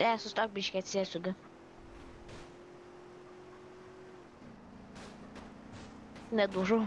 Tai sustok biškiai atsėsiu. ga. Nedužau.